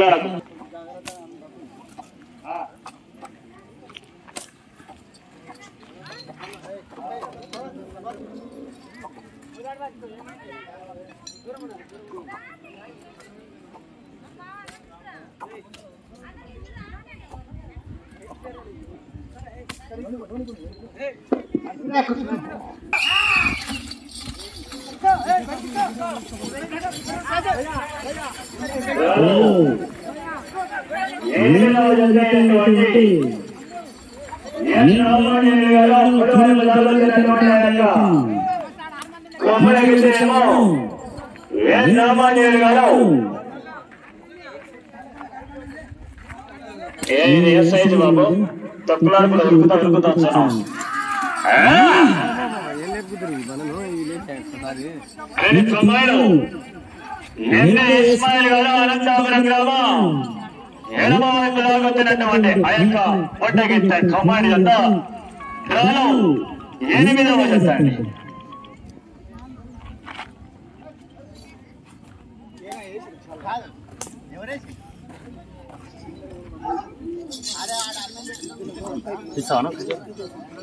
ఏంది ఏ సైజు బాబు తక్కువ ఉరుకుతా ఉరుకుతా వచ్చాను రెండు తొంభైలు నిన్న ఇస్మాయిల్ గారు అనంతాపురం గ్రామం. ఎడమ వైపు లాగొచ్చినటువంటి ఆ యొక్క పొట్టగిత్త కమాడి అంతా గ్రామం. ఎనిమిదవ జతండి మొదటి round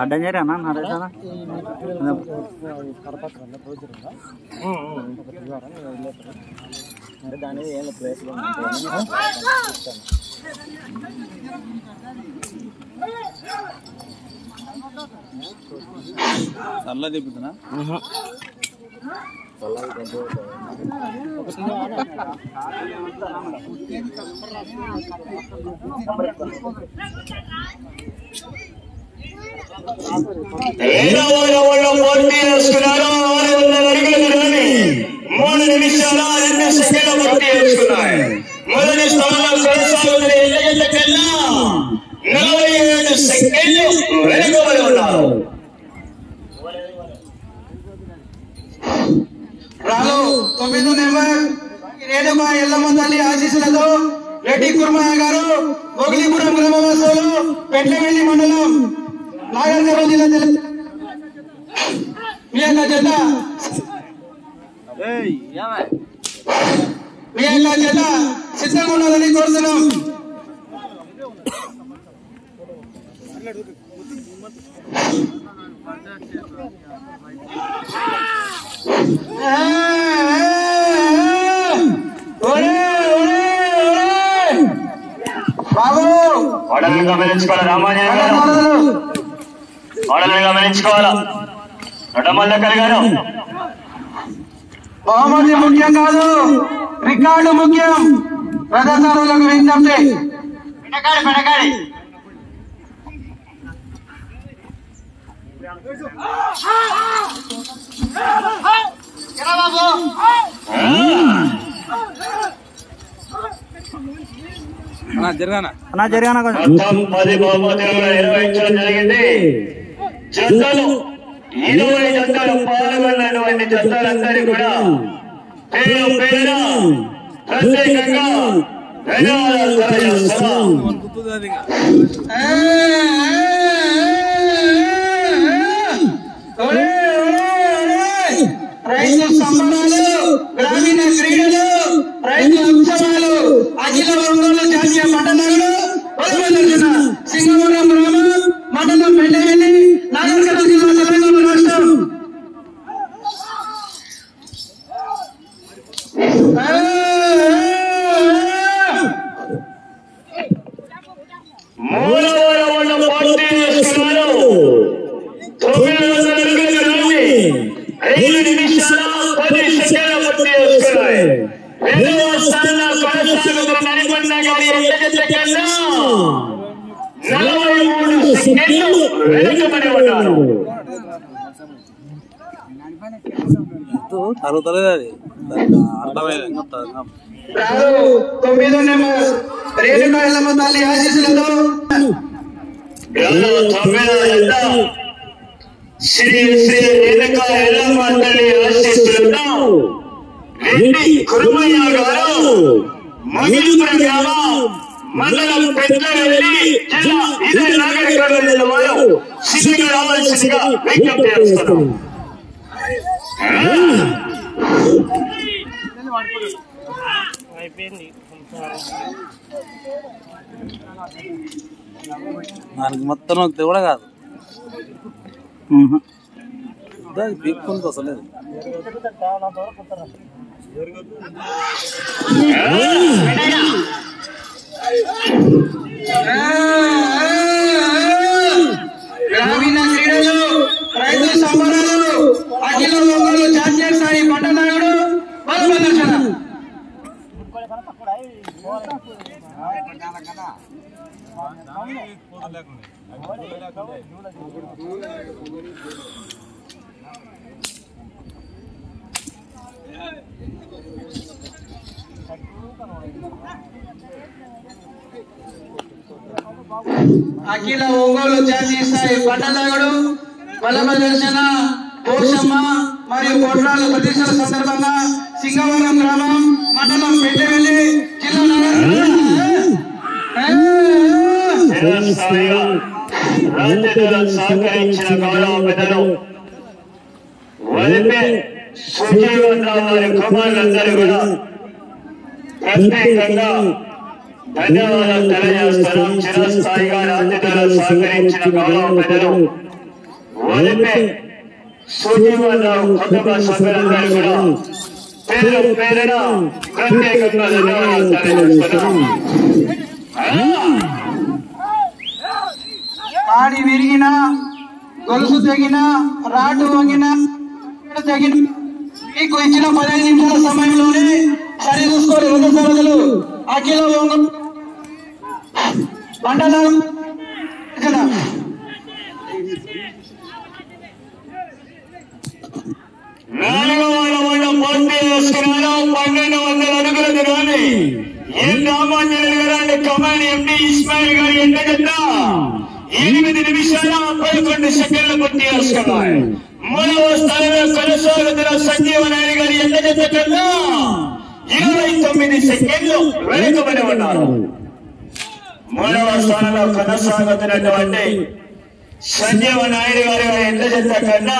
అడ్డం చేరానా నరేశనా దాని ఏం ప్లేస్ చల్ల తిప్పుతున్నా రెండవ మూడు నిమిషాల రెండు సెకండ్లు పూర్తి చేసుకున్నాయి మొదటి స్థానంలో కొనసాగుతున్న ఎల్లగడ్డ కన్నా నలభై ఏడు సెకండ్లు వెనుకబడి ఉన్నారు రాలో తొమ్మిది నెంబర్ రేణుక ఎల్లమ్మ తల్లి ఆశీస్సులతో రెడ్డి కుర్మయ్య గారు మొగిలిపురం గ్రామవాసులు పెట్లవెల్లి మండలం నాగర్కర్ణ జిల్లా తెల- మీ యొక్క జత మీ యొక్క జత సిద్ధంగా ఉండాలని కోరుతున్నాం ఒరే, ఒరే, ఒరే! బాబు ఓడలను ఓడలను గమనించుకోవాలా? నడమల్లకల్ గారు బహుమతి ముఖ్యం కాదు. రికార్డు ముఖ్యం. ప్రదర్శనలకు విజ్ఞప్తి. పెడకాడి పెడకాడి జరగానా? అన్నా జరిగానా కొంచెం? మొత్తం పది బహుమతులు నిర్వహించడం జరిగింది. జతలు ఇరవై జతలు పాల్గొన్నటువంటి జతలందరూ కూడా. పేరు పేరు ప్రత్యేకంగా ధన్యవాదాలు తెలియజేస్తున్నాం గుర్తుంది అది ఇక. రైతు సంబరాలు గ్రామీణ క్రీడలు రైతు ఉత్సవాలు అఖిల ఒంగోలు జాతీయ పట్టణాలు వలవదర్శన సింగవరం గ్రామం మండలం పెండవెల్లి నాగరికత జిల్లా తెలంగాణ రాష్ట్రం మూడవ రౌండ్ పూర్తి చేసుకున్నారు తొమ్మిది వందల అడుగుల రాని ఐదు నిమిషాల పది సెకండ్ల పూర్తి చేసుకున్నాయి రెండవ స్థానంలో కొనసాగుతున్న నడిపన్న గారి ఎక్కడ కన్నా నలభై మూడు సెకండ్లు వెనుకబడి ఉన్నారు. గుర్తు తరుగుతలేదు అది. రాదు తొమ్మిదో నెంబర్. రేణుకా ఎల్లమ్మ తల్లి ఆశీస్సులతో. గ్రామ తొమ్మిదవ జత శ్రీ శ్రీ రేణుక ఎల్లమ్మ తల్లి ఆశీస్సులతో రెడ్డి కురుమయ్య గారు మగిలిపురం గ్రామం మండలం పెద్దవెల్లి జిల్లా ఇదే నాగరికర్ణ జిల్లా వారు సిద్ధిగా రావాల్సిందిగా విజ్ఞప్తి చేస్తున్నాం. దానికి మొత్తం నొక్కితే కూడా కాదు. దానికి పీక్కుంది అసలేదు గ్రామీణ క్రీడలు రైతు సంబరాలు అఖిల ఒంగోలు జాతీయ స్థాయి పట్టణాడు బల ప్రదర్శన అఖిల ఒంగోలు జాతీయ స్థాయి పట్టణాడు బల ప్రదర్శన పోషమ్మ మరియు కొట్రాలు ప్రతిష్టల సందర్భంగా సింగవరం గ్రామం మండలం పెట్టెవెల్లి సహకరించిన గౌరవ పెద్దలు వలిపే సుజీవనరావు వారి కుమారులందరూ కూడా ప్రత్యేకంగా ధన్యవాదాలు తెలియజేస్తున్నాం చిరస్థాయిగా రాజ్యదూత సహకరించిన గౌరవ పెద్దలు వలిపే సుజీవనరావు కుటుంబ సభ్యులందరూ కూడా పేరు పేరున ప్రత్యేకంగా ధన్యవాదాలు తెలియజేస్తున్నాం ఆడి విరిగిన గొలుసు తెగిన రాటు వంగిన తెగిన మీకు ఇచ్చిన పదహైదు నిమిషాల సమయంలోనే సరి చూసుకోవాలి రెండు సరదులు అఖిల వంగ మండలం ఇక్కడ నాలుగవ రౌండ్ పూర్తి పన్నెండు వందల అడుగుల దూరాన్ని ఏ రామాంజనేయులు గారు కమాండ్ ఎండి ఇస్మాయిల్ గారి ఎండ ఎనిమిది నిమిషాల పదకొండు సెకండ్లు పూర్తి చేసుకున్నాయి మూడవ స్థానంలో కొనసాగుతున్న సంజీవ నాయుడు గారి ఎండ జత కన్నా ఇరవై తొమ్మిది సెకండ్లు వెనుకబడి ఉన్నారు. మూడవ స్థానంలో కొనసాగుతున్నటువంటి సంజీవ నాయుడు గారి ఎండ జత కన్నా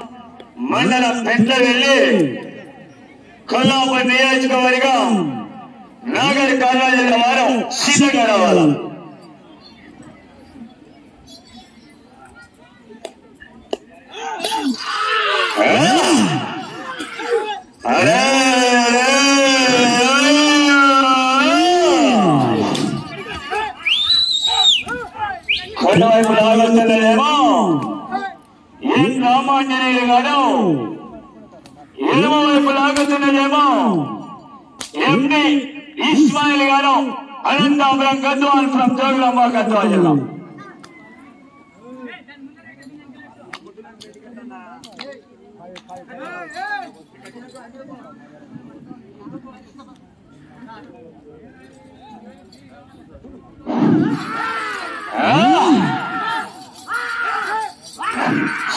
మండలం పెద్ద వెళ్ళి కొల్లాపూర్ నియోజకవర్గం నాగర్ కాలేజీల వారు సిద్ధంగా రావాలి అరే అరే, అరే. కొడవైపు లాగుతున్నదేమో ఏం రామాంజనేయులు గారు ఎడమ వైపు లాగుతున్నదేమో ఎండి ఇస్మాయిల్ గారు అనంతాపురం గద్వాల్ ఫ్రమ్ జోగులాంబ గద్వాల్ జిల్లా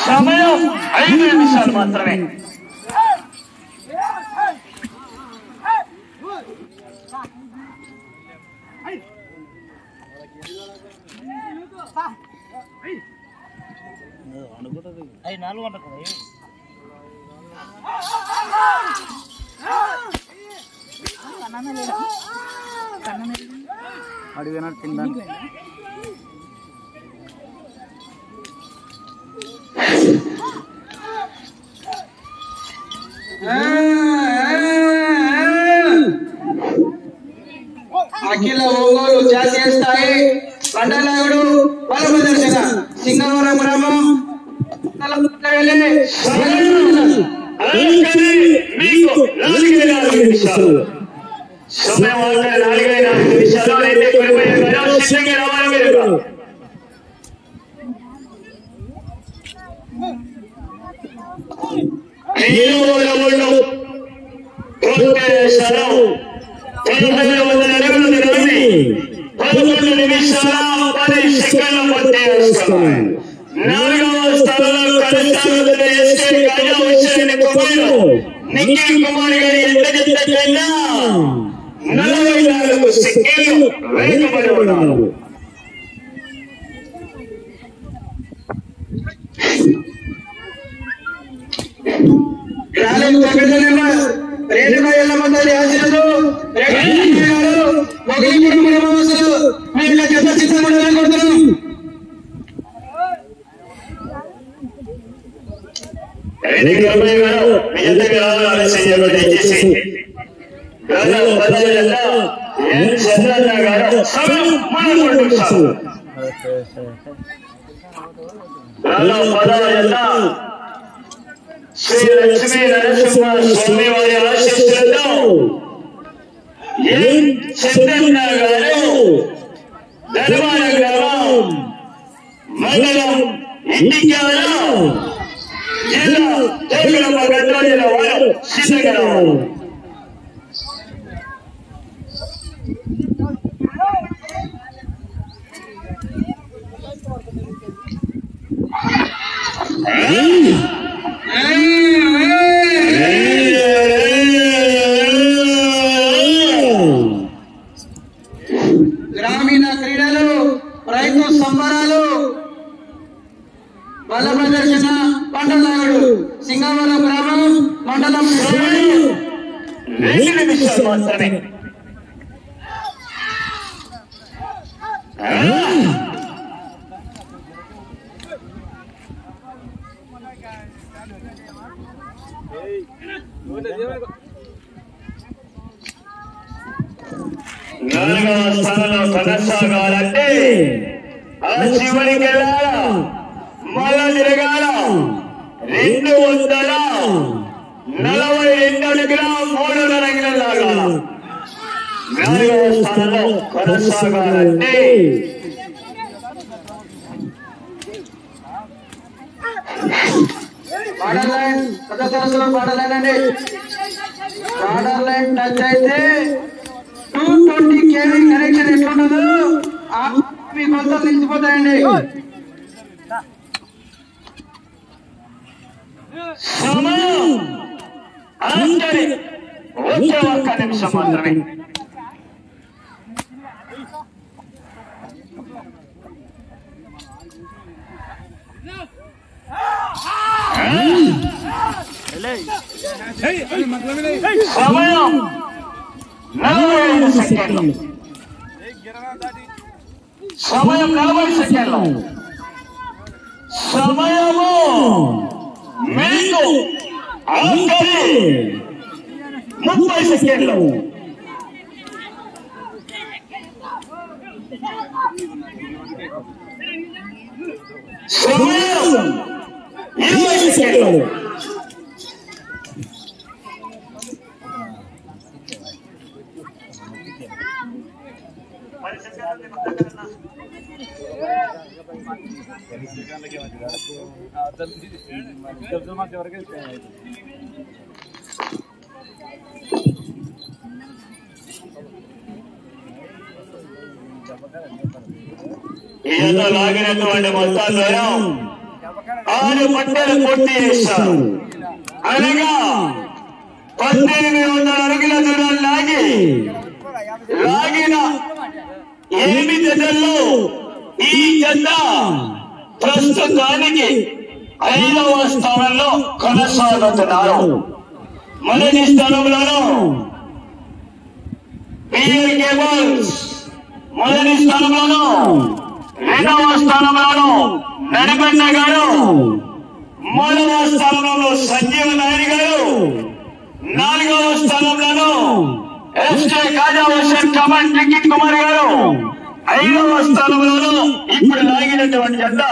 సమయం ఐదు నిమిషాలు మాత్రమే అవి నాలుగు వంటకు అడిగినాడు తినడానికి అఖిల ఒంగోలు జాతీయ స్థాయి బండలాగుడు బల ప్రదర్శన సింగవరం గ్రామం నల్లపల్లి అలాగే మీకు నాలుగే నాలుగు నిమిషాలు సమయం అంటే నాలుగే నాలుగు నిమిషాలు అయితే కొరిపోయే గారు సిద్ధంగా రావాలి మీరు నీలమూలములు కొట్టేశారు పదకొండు వందల అడుగులు తిరిగి పదకొండు నిమిషాల పది సెకండ్ల మధ్య వేస్తున్నాయి. నాలుగవ స్థానంలో కొనసాగుతున్న ఎస్కే గాజా హుస్సేన్ కుమారు నిఖిల్ కుమార్ గారి ఎంత జత కన్నా నలభై నాలుగు సెకండ్లు వెనుకబడి ఉన్నారు రాలేదు తగ్గదనేమ ఎల్లమందరి ఆశీర్వాదు రేణుక గారు మొగలి కుటుంబ మీ యొక్క కొడుతున్నాం ఎన్నికలపై గారు మీ ఎద్దకు రావాలని చెయ్యాలి దయచేసి గత పదేళ్ళ ఎన్ చంద్రన్న గారు మనకుంటున్నారు గత పదేళ్ళ శ్రీ లక్ష్మీ నరసింహ స్వామి వారి ఆశీస్సులతో ఎన్ చంద్రన్న గారు ధర్మాన గ్రామం మండలం ఇంటికాల గ్రామీణ క్రీడలు రైతు సంబరాలు బల ప్రదర్శన. పంటలాగుడు సింగవరం గ్రామం మండలం రెండు నిమిషాలు మాత్రమే నాలుగవ స్థానంలో కొనసాగాలంటే ఆ మళ్ళా తిరగాల? రెండు వందల నలభై రెండు అడుగుల మూడు రంగుల లాగాల నాలుగవ స్థానంలో కొనసాగాలంటే బార్డర్ లైన్ పెద్ద సరస్సులో బార్డర్ లైన్ అండి. బార్డర్ లైన్ టచ్ అయితే టూ ట్వంటీ కేవీ కనెక్షన్ ఎట్లుండదు ఆ మీ నిలిచిపోతాయండి. సమయం ఆఖరి వచ్చే ఒక్క నిమిషం మాత్రమే సమయం నలభై ఐదు సెకండ్లు సమయం నలభై సెకండ్లు సమయము మీకు ఆఖరి ముప్పై సెకండ్లు సమయం ఇరవై సెకండ్లు ఈయన లాగినటువంటి మొత్తం ఆరు పట్టెలు పూర్తి చేశారు. అనగా పద్దెనిమిది వందల అడుగుల దూరం లాగి లాగిన ఎనిమిది జతల్లో ఈ జత ప్రస్తుతానికి ఐదవ స్థానంలో కొనసాగుతున్నారు. మొదటి స్థానంలోనూ పిఎల్ కేబుల్స్. మొదటి స్థానంలోనూ రెండవ స్థానంలోనూ నడిపన్న గారు. మూడవ స్థానంలో సంజీవ నాయుడు గారు. నాలుగవ స్థానంలోనూ ఎస్కే కాజా హుసేన్ కమాండ్ టికెట్ కుమార్ గారు. ఐదవ స్థానంలోనూ ఇప్పుడు లాగినటువంటి జెండా